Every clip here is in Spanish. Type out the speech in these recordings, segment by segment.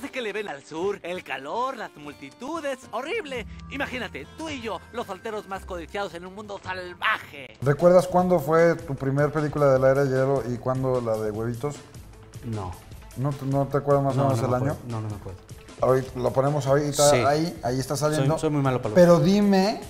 Sé qué le ven al sur. El calor, las multitudes. Horrible. Imagínate, tú y yo, los solteros más codiciados en un mundo salvaje. ¿Recuerdas cuándo fue tu primer película de la era de hielo y cuándo la de huevitos? No. ¿No, te- no te acuerdas más o No, menos no el me año? No, no me acuerdo. Ahorita, lo ponemos ahorita Sí. ahí, ahí está saliendo. Soy- soy muy malo para los- Pero dime,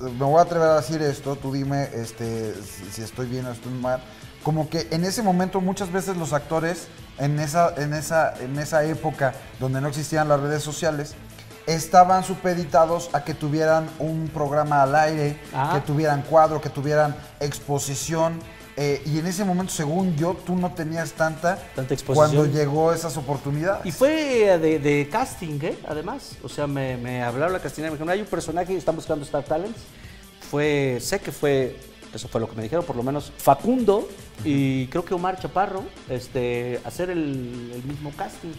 me voy a atrever a decir esto, tú dime este, si, si estoy bien o estoy mal. Como que en ese momento muchas veces los actores, en esa, en esa, en esa época donde no existían las redes sociales, estaban supeditados a que tuvieran un programa al aire, Ah. que tuvieran cuadro, que tuvieran exposición. Eh, y en ese momento, según yo, tú no tenías tanta, Tanta exposición. cuando llegó esas oportunidades. Y fue de, de casting, ¿eh? Además. O sea, me, me hablaron la castinera y me dijeron, hay un personaje están buscando Star Talents. Fue, sé que fue, eso fue lo que me dijeron, por lo menos Facundo y creo que Omar Chaparro, este, hacer el, el mismo casting.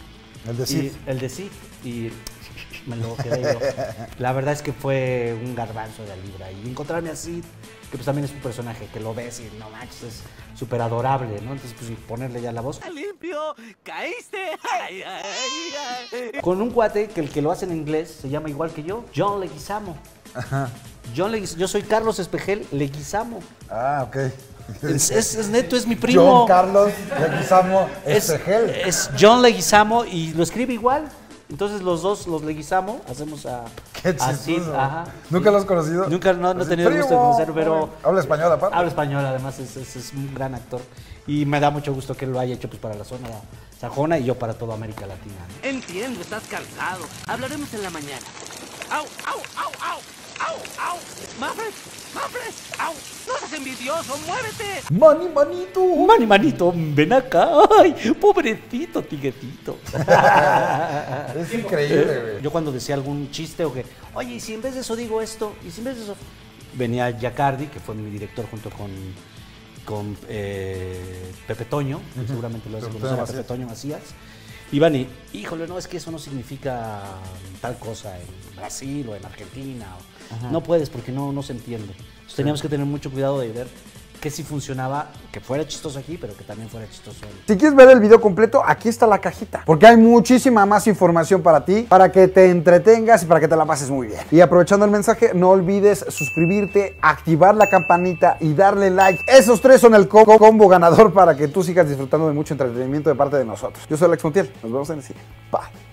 El de Y- Sid. el de Sid. Y me lo quedé yo. La verdad es que fue un garbanzo de libra. Y encontrarme a Sid, que pues también es un personaje que lo ves y no manches, es súper adorable, ¿no? Entonces, pues ponerle ya la voz. Limpio. Caíste. Ay, ay, ay. Con un cuate que el que lo hace en inglés se llama igual que yo, John Leguizamo. John Leguiz- yo soy Carlos Espejel Leguizamo. Ah, ok. Es, es- es neto, es mi primo. John Carlos Leguizamo es, Espejel. es John Leguizamo y lo escribe igual. Entonces los dos, los Leguizamo, hacemos a, Qué a Sid, chistoso. ajá. ¿Nunca lo has conocido? Nunca, no, no he Así, tenido el gusto de conocer, pero... Habla español aparte. Habla español, además es, es- es un gran actor. Y me da mucho gusto que él lo haya hecho pues, para la zona sajona y yo para toda América Latina. ¿no? Entiendo, estás cansado. Hablaremos en la mañana. ¡Au, au, au, au! ¡Au, au! ¡Mafred! ¡Mafred! ¡Au! ¡No seas envidioso! ¡Muévete! Mani, manito. Mani, manito, ven acá. Ay, pobrecito tiguetito. Es increíble, güey. Yo cuando decía algún chiste o que, oye, y si en vez de eso digo esto, y si en vez de eso. Venía Jacardi, que fue mi director junto con, con eh, Pepe Toño, que seguramente lo has Pepe conocer a Toño Macías. Y, híjole, no, es que eso no significa tal cosa en Brasil o en Argentina. o- no puedes porque no, no se entiende. Entonces, teníamos que tener mucho cuidado de ver que sí funcionaba, que fuera chistoso aquí, pero que también fuera chistoso en, Si quieres ver el video completo, aquí está la cajita. Porque hay muchísima más información para ti, para que te entretengas y para que te la pases muy bien. Y aprovechando el mensaje, no olvides suscribirte, activar la campanita y darle like. Esos tres son el co- combo ganador para que tú sigas disfrutando de mucho entretenimiento de parte de nosotros. Yo soy Alex Montiel. Nos vemos en el siguiente. Bye.